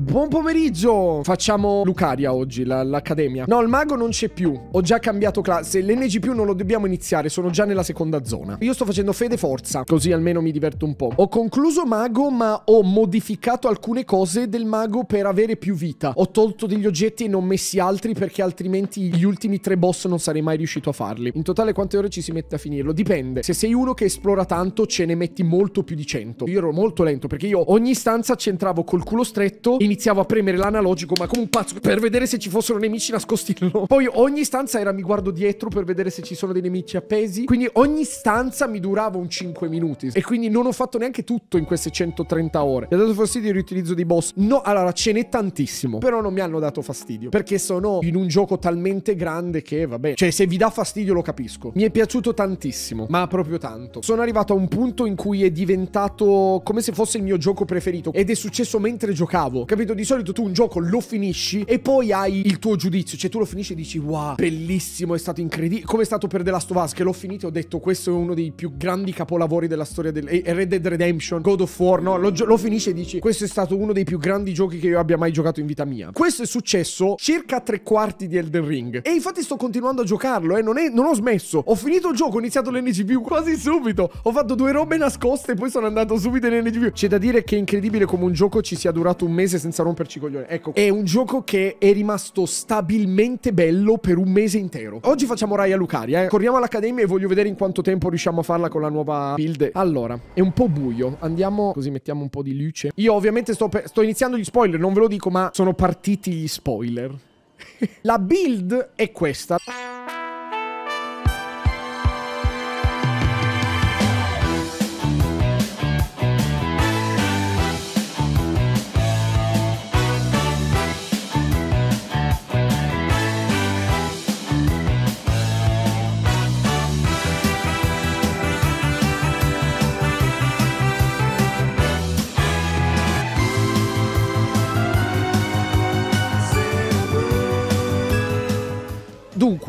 Buon pomeriggio! Facciamo Lucaria oggi, la- l'accademia. No, il mago non c'è più. Ho già cambiato classe. L'NG più non lo dobbiamo iniziare, sono già nella seconda zona. Io sto facendo fede forza, così almeno mi diverto un po'. Ho concluso mago, ma ho modificato alcune cose del mago per avere più vita. Ho tolto degli oggetti e non messi altri perché altrimenti gli ultimi tre boss non sarei mai riuscito a farli. In totale quante ore ci si mette a finirlo? Dipende. Se sei uno che esplora tanto, ce ne metti molto più di 100. Io ero molto lento perché io ogni stanza c'entravo col culo stretto, iniziavo a premere l'analogico, ma come un pazzo, per vedere se ci fossero nemici nascosti. No. Poi ogni stanza era mi guardo dietro per vedere se ci sono dei nemici appesi. Quindi ogni stanza mi durava un 5 minuti. E quindi non ho fatto neanche tutto in queste 130 ore. Mi ha dato fastidio il riutilizzo dei boss? No, allora ce n'è tantissimo. Però non mi hanno dato fastidio. Perché sono in un gioco talmente grande che vabbè. Cioè, se vi dà fastidio lo capisco. Mi è piaciuto tantissimo. Ma proprio tanto. Sono arrivato a un punto in cui è diventato come se fosse il mio gioco preferito. Ed è successo mentre giocavo. Capito? Di solito tu un gioco lo finisci e poi hai il tuo giudizio. Cioè, tu lo finisci e dici, wow, bellissimo, è stato incredibile. Come è stato per The Last of Us, che l'ho finito e ho detto, questo è uno dei più grandi capolavori della storia del... Red Dead Redemption, God of War, no? Lo, lo finisci e dici, questo è stato uno dei più grandi giochi che io abbia mai giocato in vita mia. Questo è successo circa tre quarti di Elden Ring. E infatti sto continuando a giocarlo, eh. Non, è- non ho smesso. Ho finito il gioco, ho iniziato l'NGP quasi subito. Ho fatto due robe nascoste e poi sono andato subito in NGP. C'è da dire che è incredibile come un gioco ci sia durato un mese senza romperci i coglioni. Ecco, è un gioco che è rimasto stabilmente bello per un mese intero. Oggi facciamo Raya Lucaria, eh. Corriamo all'accademia e voglio vedere in quanto tempo riusciamo a farla con la nuova build. Allora, è un po' buio. Andiamo, così mettiamo un po' di luce. Io ovviamente sto, sto iniziando gli spoiler, non ve lo dico, ma sono partiti gli spoiler. la build è questa.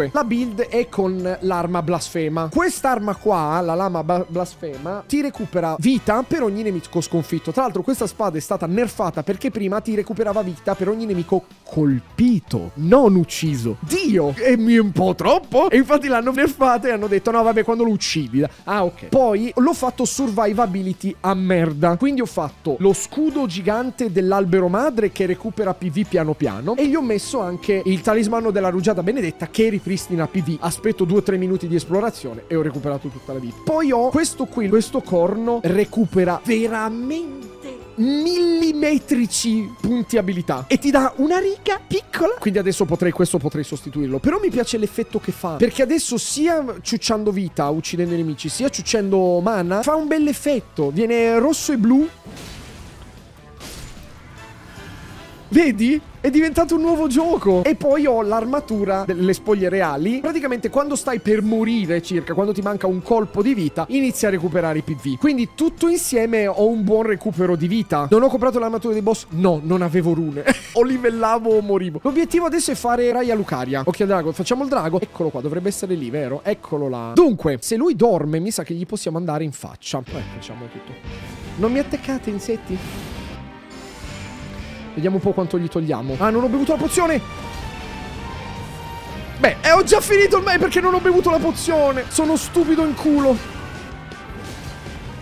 Dunque, la build è con l'arma blasfema. Quest'arma qua, la lama blasfema, ti recupera vita per ogni nemico sconfitto. Tra l'altro, questa spada è stata nerfata perché prima ti recuperava vita per ogni nemico colpito, non ucciso. Dio! E mi un po' troppo. E infatti l'hanno nerfata e hanno detto: no, vabbè, quando lo uccidi. Ah, ok. Poi l'ho fatto survivability a merda. Quindi ho fatto lo scudo gigante dell'albero madre che recupera PV piano piano. E gli ho messo anche il talismano della rugiada benedetta che ripristina PV. Aspetto 2-3 minuti di esplorazione e ho recuperato tutta la vita. Poi ho questo qui, questo corno recupera veramente millimetrici punti abilità e ti dà una riga piccola quindi adesso potrei questo potrei sostituirlo però mi piace l'effetto che fa perché adesso sia ciucciando vita uccidendo i nemici sia ciucciando mana fa un bel effetto viene rosso e blu Vedi? È diventato un nuovo gioco. E poi ho l'armatura delle spoglie reali. Praticamente quando stai per morire circa, quando ti manca un colpo di vita, inizi a recuperare i PV. Quindi tutto insieme ho un buon recupero di vita. Non ho comprato l'armatura dei boss? No, non avevo rune. o livellavo o morivo. L'obiettivo adesso è fare Raya Lucaria. Ok, drago, facciamo il drago. Eccolo qua, dovrebbe essere lì, vero? Eccolo là. Dunque, se lui dorme, mi sa che gli possiamo andare in faccia. Eh, facciamo tutto. Non mi attaccate, insetti? Vediamo un po' quanto gli togliamo. Ah, non ho bevuto la pozione! Beh, eh, ho già finito il me perché non ho bevuto la pozione! Sono stupido in culo!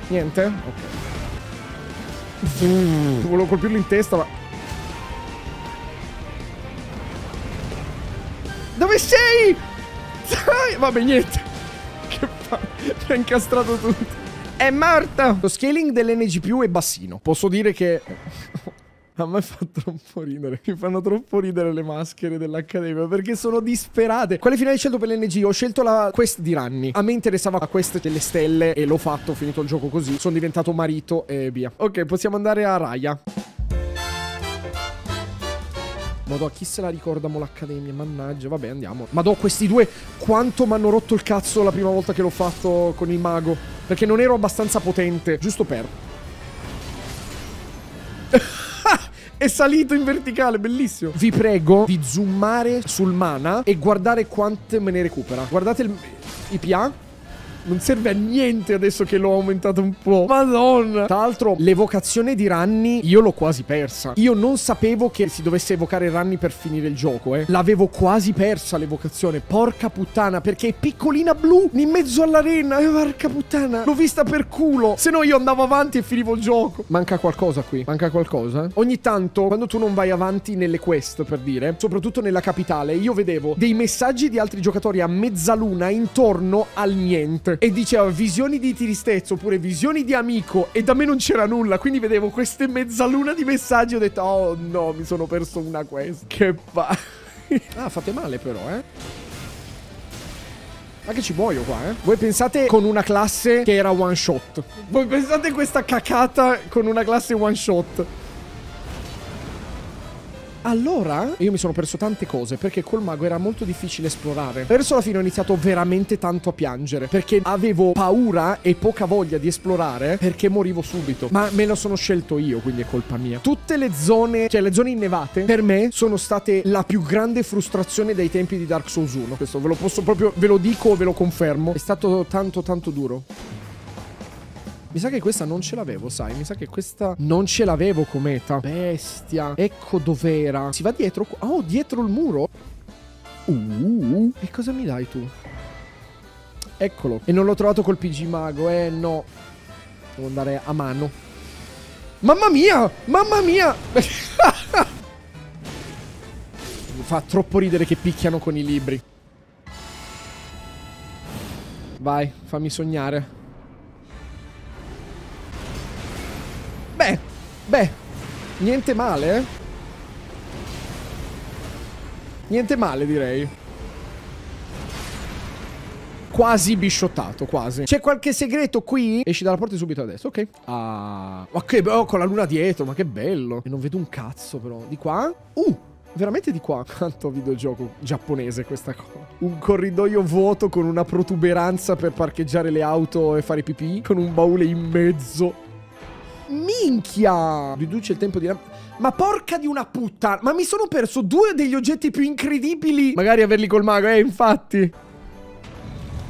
Niente? Ok. Mm, volevo colpirlo in testa, ma... Dove sei? Vabbè, niente. Che fa? Mi ha incastrato tutto. È morta! Lo scaling dell'NG più è bassino. Posso dire che... A me fa troppo ridere. Mi fanno troppo ridere le maschere dell'Accademia perché sono disperate. Quale finale scelto per l'NG? Ho scelto la quest di Ranni. A me interessava la quest delle stelle e l'ho fatto. Ho finito il gioco così. Sono diventato marito e via. Ok, possiamo andare a Raya. Madò, chi se la ricorda mo l'Accademia? Mannaggia, vabbè, andiamo. Madò, questi due, quanto mi hanno rotto il cazzo la prima volta che l'ho fatto con il mago. Perché non ero abbastanza potente. Giusto per. È salito in verticale, bellissimo. Vi prego di zoomare sul mana e guardare quante me ne recupera. Guardate il, i PA. Non serve a niente adesso che l'ho aumentato un po'. Madonna. Tra l'altro, l'evocazione di Ranni io l'ho quasi persa. Io non sapevo che si dovesse evocare Ranni per finire il gioco, eh. L'avevo quasi persa l'evocazione. Porca puttana, perché è piccolina blu in mezzo all'arena. Eh, porca puttana. L'ho vista per culo. Se no io andavo avanti e finivo il gioco. Manca qualcosa qui. Manca qualcosa. Ogni tanto, quando tu non vai avanti nelle quest, per dire, soprattutto nella capitale, io vedevo dei messaggi di altri giocatori a mezzaluna intorno al niente. E diceva visioni di tristezza oppure visioni di amico. E da me non c'era nulla. Quindi vedevo queste mezzaluna di messaggi. Ho detto, oh no, mi sono perso una quest. Che pa... ah, fate male però, eh. Ma che ci muoio qua, eh? Voi pensate con una classe che era one shot. Voi pensate questa cacata con una classe one shot. Allora, io mi sono perso tante cose perché col mago era molto difficile esplorare. Verso la fine ho iniziato veramente tanto a piangere perché avevo paura e poca voglia di esplorare perché morivo subito. Ma me lo sono scelto io, quindi è colpa mia. Tutte le zone, cioè le zone innevate, per me sono state la più grande frustrazione dai tempi di Dark Souls 1. Questo ve lo posso proprio, ve lo dico, ve lo confermo. È stato tanto tanto duro. Mi sa che questa non ce l'avevo, sai? Mi sa che questa non ce l'avevo com'eta. Bestia. Ecco dov'era. Si va dietro. Oh, dietro il muro. Uh. E cosa mi dai tu? Eccolo. E non l'ho trovato col PG Mago, eh no. Devo andare a mano. Mamma mia! Mamma mia! Mi fa troppo ridere che picchiano con i libri. Vai, fammi sognare. Beh, niente male, eh? Niente male, direi. Quasi bisciottato, quasi. C'è qualche segreto qui? Esci dalla porta subito adesso, ok. Ah, ma che bello, con la luna dietro, ma che bello. E non vedo un cazzo, però. Di qua? Uh, veramente di qua. Quanto videogioco giapponese questa cosa. Un corridoio vuoto con una protuberanza per parcheggiare le auto e fare pipì. Con un baule in mezzo. Minchia! Riduce il tempo di... Ma porca di una puttana! Ma mi sono perso due degli oggetti più incredibili! Magari averli col mago, eh, infatti.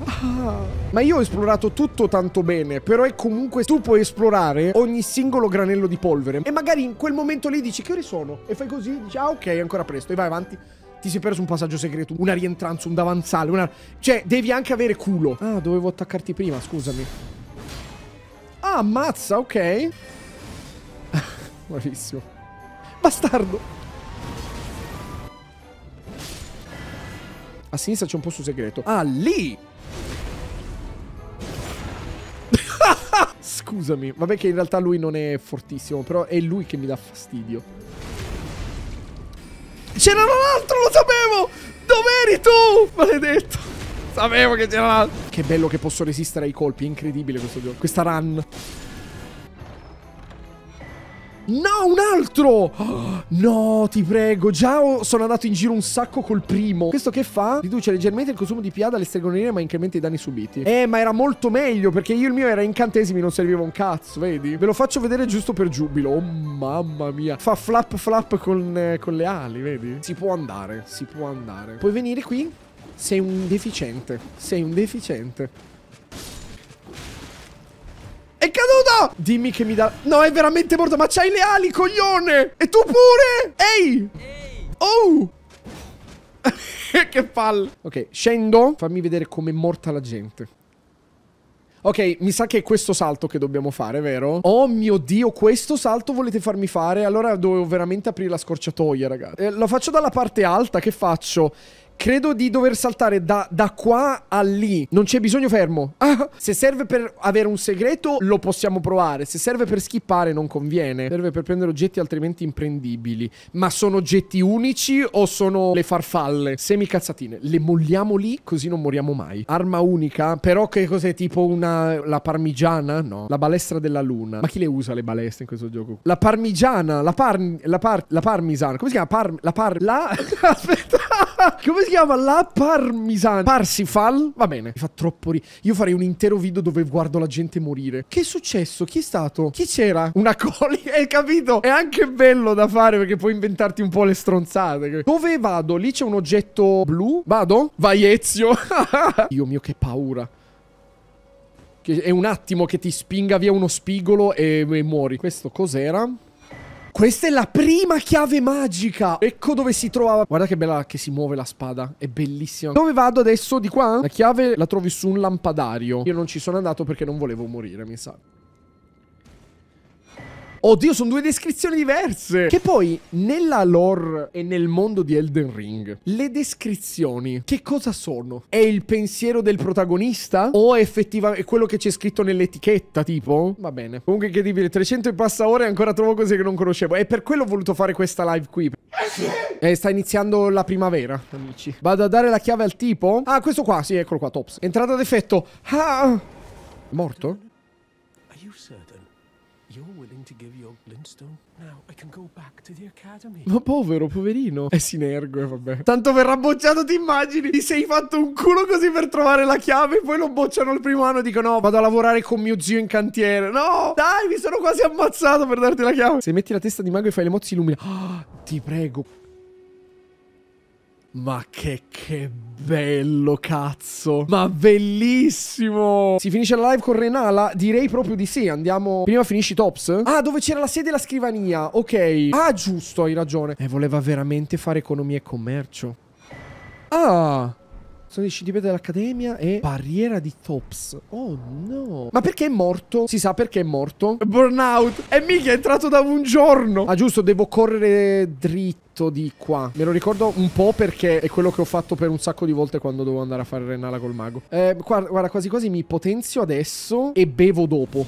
Ah, ma io ho esplorato tutto tanto bene, però è comunque tu puoi esplorare ogni singolo granello di polvere e magari in quel momento lì dici che ore sono e fai così, dici ah ok, è ancora presto e vai avanti. Ti sei perso un passaggio segreto, una rientranza, un davanzale, una... Cioè, devi anche avere culo. Ah, dovevo attaccarti prima, scusami. Ah, ammazza, ok. Bravissimo. Bastardo. A sinistra c'è un posto segreto. Ah, lì! Scusami. Vabbè che in realtà lui non è fortissimo, però è lui che mi dà fastidio. C'era un altro, lo sapevo! Dov'eri tu? Maledetto. Sapevo che c'era l'altro. Che bello che posso resistere ai colpi. È incredibile questo gioco. Questa run. No, un altro! no, ti prego. Già sono andato in giro un sacco col primo. Questo che fa? Riduce leggermente il consumo di PA dalle stregonerie, ma incrementa i danni subiti. Eh, ma era molto meglio, perché io il mio era incantesimi, non serviva un cazzo, vedi? Ve lo faccio vedere giusto per giubilo. Oh, mamma mia. Fa flap flap con, eh, con le ali, vedi? Si può andare, si può andare. Puoi venire qui? Sei un deficiente. Sei un deficiente. È caduto! Dimmi che mi dà... No, è veramente morto, ma c'hai le ali, coglione! E tu pure! Ehi! Oh! che palle. Ok, scendo. Fammi vedere com'è morta la gente. Ok, mi sa che è questo salto che dobbiamo fare, vero? Oh mio Dio, questo salto volete farmi fare? Allora dovevo veramente aprire la scorciatoia, ragazzi. Eh, lo faccio dalla parte alta, che faccio? Credo di dover saltare da, da qua a lì. Non c'è bisogno fermo. Ah, se serve per avere un segreto, lo possiamo provare. Se serve per skippare, non conviene. Serve per prendere oggetti altrimenti imprendibili. Ma sono oggetti unici o sono le farfalle? Semicazzatine. Le molliamo lì, così non moriamo mai. Arma unica. Però che cos'è? Tipo una... La parmigiana? No. La balestra della luna. Ma chi le usa le balestre in questo gioco? La parmigiana. La par... La par... La parmisana. Come si chiama? Par... La par... La... Aspetta. Come si chiama? La parmisana. Parsifal? Va bene. Mi fa troppo ri... Io farei un intero video dove guardo la gente morire. Che è successo? Chi è stato? Chi c'era? Una colica? Hai capito? È anche bello da fare perché puoi inventarti un po' le stronzate. Dove vado? Lì c'è un oggetto blu? Vado? Vai Ezio. Dio mio che paura. È un attimo che ti spinga via uno spigolo e, e muori. Questo cos'era? Questa è la prima chiave magica. Ecco dove si trovava. Guarda che bella che si muove la spada. È bellissima. Dove vado adesso? Di qua? La chiave la trovi su un lampadario. Io non ci sono andato perché non volevo morire, mi sa. Oddio, sono due descrizioni diverse. Che poi, nella lore e nel mondo di Elden Ring, le descrizioni, che cosa sono? È il pensiero del protagonista? O è effettivamente quello che c'è scritto nell'etichetta, tipo? Va bene. Comunque, incredibile, 300 e passa ore e ancora trovo cose che non conoscevo. E per quello ho voluto fare questa live qui. Eh, sta iniziando la primavera, amici. Vado a dare la chiave al tipo? Ah, questo qua, sì, eccolo qua, tops. Entrata d'effetto. Ah! Morto? Are you certain Ma povero, poverino. È sinergo, e vabbè. Tanto verrà bocciato, ti immagini? Ti sei fatto un culo così per trovare la chiave, poi lo bocciano il primo anno. Dico, no, vado a lavorare con mio zio in cantiere. No, dai, mi sono quasi ammazzato per darti la chiave. Se metti la testa di mago e fai le mozzi, illumina. Ah, ti prego. Ma che, che bello, cazzo. Ma bellissimo. Si finisce la live con Renala? Direi proprio di sì. Andiamo... Prima finisci Tops? Ah, dove c'era la sede e la scrivania. Ok. Ah, giusto, hai ragione. E voleva veramente fare economia e commercio. Ah... Sono discipline dell'Accademia e barriera di Tops. Oh no. Ma perché è morto? Si sa perché è morto? Burnout. E mica è entrato da un giorno. Ah giusto, devo correre dritto di qua. Me lo ricordo un po' perché è quello che ho fatto per un sacco di volte quando dovevo andare a fare Renala col mago. Eh, guarda, guarda, quasi quasi mi potenzio adesso e bevo dopo.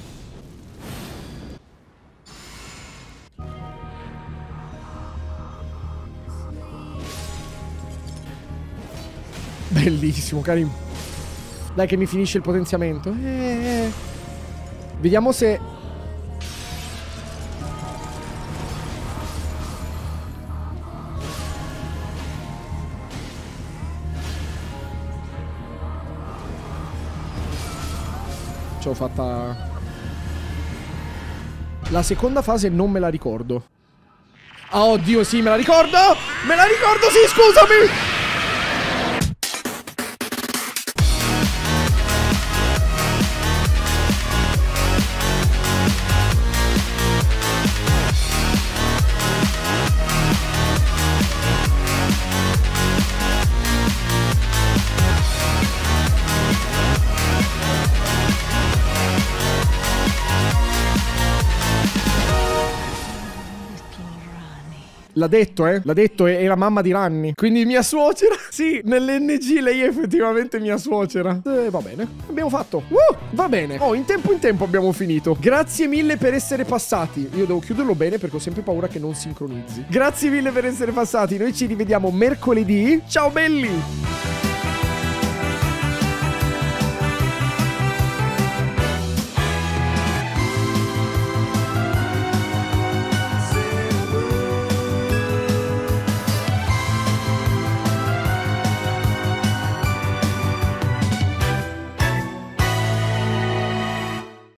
Bellissimo, Karim. Dai che mi finisce il potenziamento. Eh. Vediamo se... l'ho fatta... La seconda fase non me la ricordo. Ah, oddio, sì, me la ricordo! Me la ricordo, sì, scusami! L'ha detto, eh? L'ha detto, è, è la mamma di Ranni. Quindi mia suocera. Sì, nell'NG lei è effettivamente mia suocera. Eh, va bene. Abbiamo fatto. Uh, va bene. Oh, in tempo in tempo abbiamo finito. Grazie mille per essere passati. Io devo chiuderlo bene perché ho sempre paura che non sincronizzi. Grazie mille per essere passati. Noi ci rivediamo mercoledì. Ciao belli!